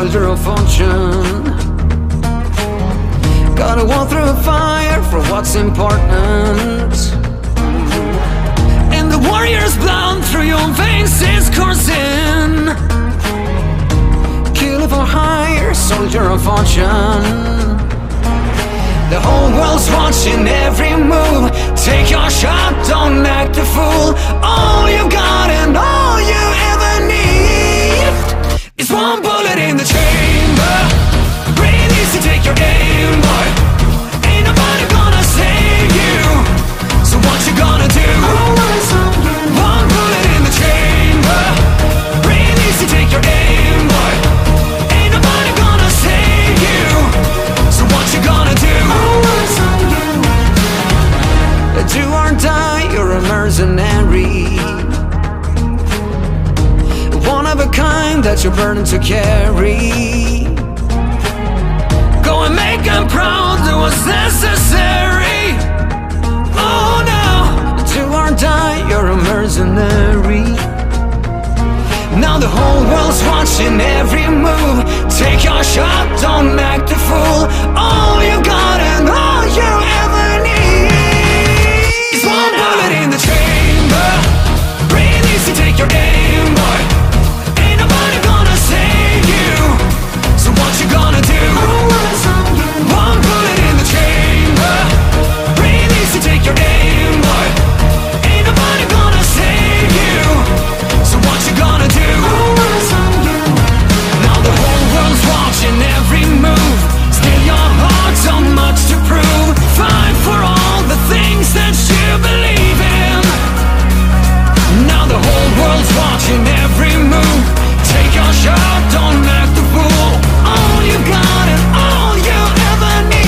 soldier of fortune. Gotta walk through fire for what's important. And the warrior's blood through your veins is coursing. Kill for hire, soldier of fortune. The whole world's watching every move Take your shot, don't act a fool All you got One of a kind that you're burdened to carry. Go and make them proud, do what's necessary. Oh no, do or die, you're a mercenary. Now the whole world's watching every move. Take your shot, don't act every move. Take your shot, don't the All you got and all you ever need.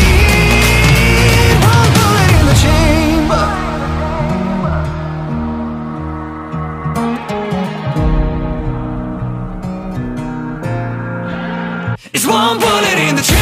In the chamber. It's one bullet in the chamber